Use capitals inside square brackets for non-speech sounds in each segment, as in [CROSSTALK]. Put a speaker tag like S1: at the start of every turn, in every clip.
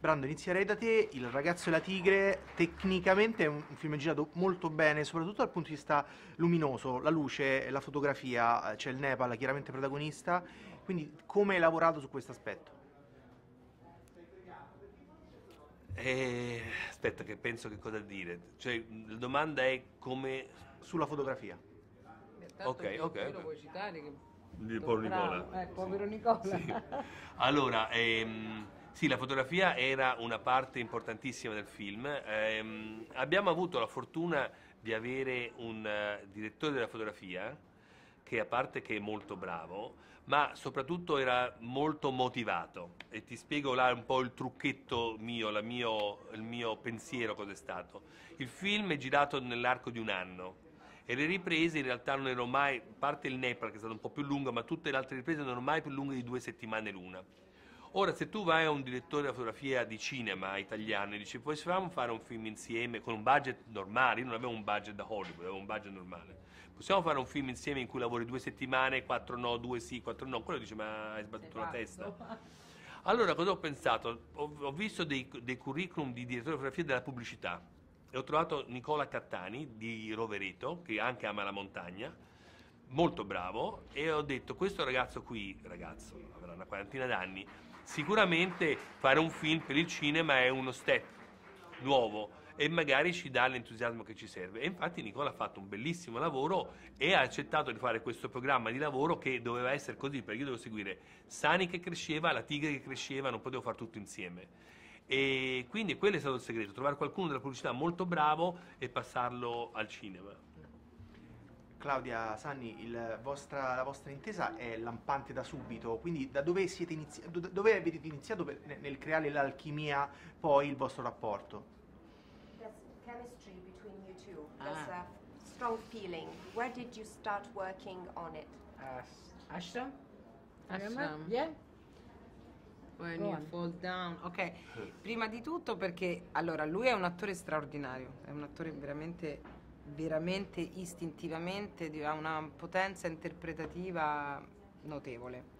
S1: Brando, inizierei da te. Il ragazzo e la tigre, tecnicamente è un film girato molto bene, soprattutto dal punto di vista luminoso, la luce, la fotografia, c'è il Nepal chiaramente protagonista. Quindi, come hai lavorato su questo aspetto?
S2: Eh, aspetta, che penso che cosa dire. Cioè, la domanda è come.
S1: Sulla fotografia.
S2: Ok, ok,
S3: Lo vuoi citare? Che...
S2: Di povero Nicola.
S3: Eh, povero Nicola.
S2: Sì. Allora, ehm, sì, la fotografia era una parte importantissima del film. Ehm, abbiamo avuto la fortuna di avere un eh, direttore della fotografia che a parte che è molto bravo, ma soprattutto era molto motivato. E ti spiego là un po' il trucchetto mio, mio- il mio pensiero cos'è stato. Il film è girato nell'arco di un anno e le riprese in realtà non erano mai, a parte il Nepal che è stato un po' più lungo, ma tutte le altre riprese non erano mai più lunghe di due settimane l'una. Ora, se tu vai a un direttore della fotografia di cinema italiano e dici possiamo fare un film insieme con un budget normale, io non avevo un budget da Hollywood, avevo un budget normale, possiamo fare un film insieme in cui lavori due settimane, quattro no, due sì, quattro no, quello dice ma hai sbattuto la testa. [LAUGHS] Allora cosa ho pensato? Ho, ho visto dei, dei curriculum di direttore di fotografia della pubblicità e ho trovato Nicola Cattani di Rovereto, che anche ama la montagna, molto bravo, e ho detto questo ragazzo qui, ragazzo, avrà una quarantina d'anni, sicuramente fare un film per il cinema è uno step nuovo e magari ci dà l'entusiasmo che ci serve. E infatti Nicola ha fatto un bellissimo lavoro e ha accettato di fare questo programma di lavoro che doveva essere così, perché io dovevo seguire Sani che cresceva, la tigre che cresceva, non potevo fare tutto insieme. E quindi quello è stato il segreto, trovare qualcuno della pubblicità molto bravo e passarlo al cinema.
S1: Claudia, Sanni, il vostra- la vostra intesa è lampante da subito, quindi da dove, siete inizi- do- dove avete iniziato per- nel- nel creare l'alchimia, poi il vostro rapporto?
S4: Chemistry between you two. There's
S3: Ah.
S4: a strong feeling. Where did you start working on it?
S5: Uh, Ashram?
S3: Ashram.
S5: Yeah.
S3: When
S5: Go
S3: you
S5: on.
S3: fall down. Ok, prima di tutto perché allora lui è un attore straordinario, è un attore veramente, veramente istintivamente, ha una potenza interpretativa notevole.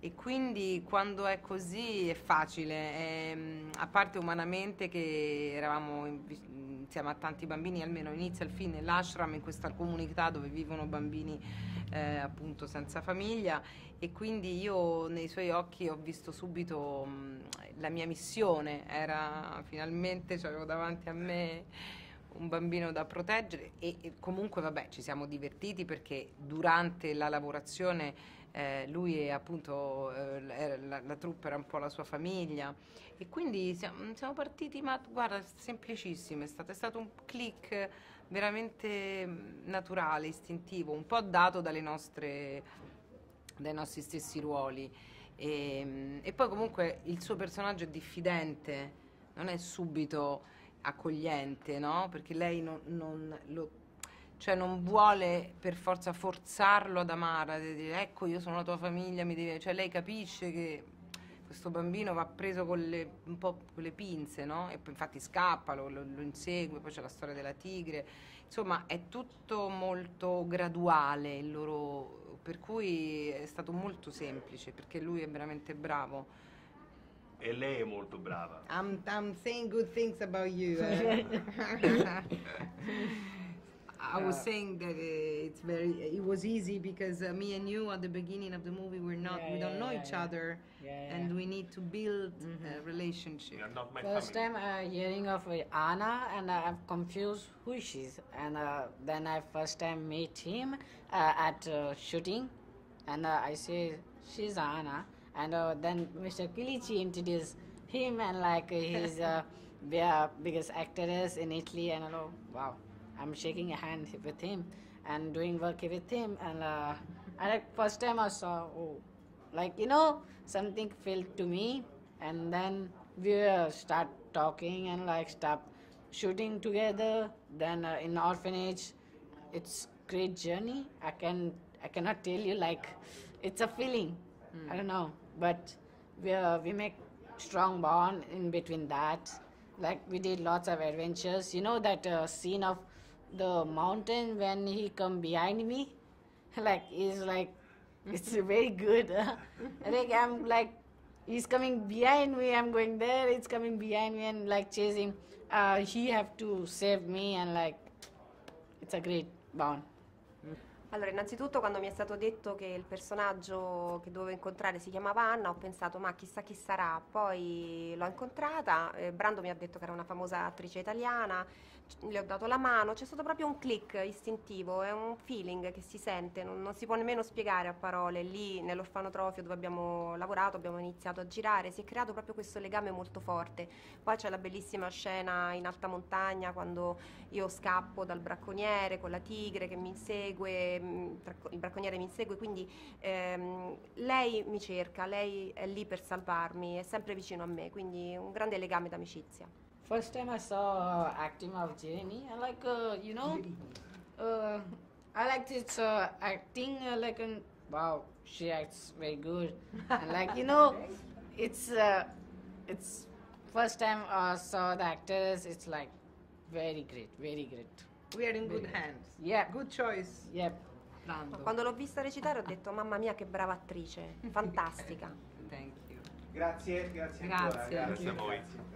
S3: E quindi quando è così è facile, ehm, a parte umanamente che eravamo in- insieme a tanti bambini, almeno inizia il film nell'ashram, in questa comunità dove vivono bambini eh, appunto senza famiglia e quindi io nei suoi occhi ho visto subito mh, la mia missione, era finalmente, avevo davanti a me un bambino da proteggere e, e comunque vabbè ci siamo divertiti perché durante la lavorazione eh, lui è appunto eh, la, la troupe era un po' la sua famiglia e quindi siamo, siamo partiti ma guarda semplicissimo è stato, è stato un click veramente mm, naturale, istintivo, un po' dato nostre, dai nostri stessi ruoli. E, e poi comunque il suo personaggio è diffidente, non è subito accogliente, no? Perché lei non, non lo cioè non vuole per forza forzarlo ad amare, di dire ecco io sono la tua famiglia, mi devi... cioè lei capisce che questo bambino va preso con le, un po' con le pinze, no? E infatti scappa, lo, lo- lo insegue, poi c'è la storia della tigre, insomma è tutto molto graduale il loro, per cui è stato molto semplice perché lui è veramente bravo.
S2: E lei è molto brava.
S3: I'm, I'm saying good things about you. eh. [LAUGHS] I was saying that uh, it's very. It was easy because uh, me and you at the beginning of the movie we're not.
S5: Yeah,
S3: we don't
S5: yeah,
S3: know
S5: yeah,
S3: each
S5: yeah.
S3: other,
S5: Yeah, yeah.
S3: and we need to build a relationship.
S2: You're not my
S5: First
S2: family.
S5: time uh, hearing of uh, Anna and uh, I'm confused who she is. And uh, then I first time meet him uh, at uh, shooting and uh, I say she's Anna. And uh, then Mr. Kilichi introduced him and like uh, he's uh, [LAUGHS] the biggest actress in Italy and I know wow I'm shaking a hand with him and doing work with him. And uh, and like first time I saw oh like you know something felt to me. And then we uh, start talking and like start shooting together. Then uh, in orphanage it's great journey. I can i cannot tell you like it's a feeling. I don't know but we, uh, we make strong bond in between that like we did lots of adventures you know that uh, scene of the mountain when he come behind me [LAUGHS] like is like it's very good [LAUGHS] like i'm like he's coming behind me. I'm going there. It's coming behind me and like chasing. Uh, he have to save me and like it's a great bond.
S4: Allora, innanzitutto quando mi è stato detto che il personaggio che dovevo incontrare si chiamava Anna, ho pensato ma chissà chi sarà, poi l'ho incontrata, eh, Brando mi ha detto che era una famosa attrice italiana, le ho dato la mano, c'è stato proprio un click istintivo, è un feeling che si sente, non, non si può nemmeno spiegare a parole, lì nell'orfanotrofio dove abbiamo lavorato, abbiamo iniziato a girare, si è creato proprio questo legame molto forte, poi c'è la bellissima scena in alta montagna quando io scappo dal bracconiere con la tigre che mi insegue, il bracconiere mi insegue, quindi ehm, lei mi cerca, lei è lì per salvarmi, è sempre vicino a me, quindi un grande legame d'amicizia.
S5: First time I saw uh, acting of Jenny, I like uh, you know, uh, I like this uh, acting uh, like um, wow, she acts very good, and like you know, it's uh, it's first time I saw the actors. It's like very great, very great.
S3: We are in good hands.
S5: Yep,
S3: Good choice.
S5: yep.
S3: Brando.
S4: Quando l'ho vista recitare ho [LAUGHS] detto mamma mia che brava attrice, fantastica.
S3: Thank you.
S1: Grazie, grazie
S3: Grazie.
S1: ancora.
S2: Grazie a voi.
S1: grazie.